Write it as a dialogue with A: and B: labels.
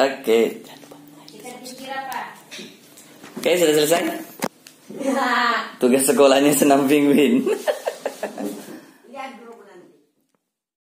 A: Oke. Oke, sudah selesai. Tugas sekolahnya senam penguin.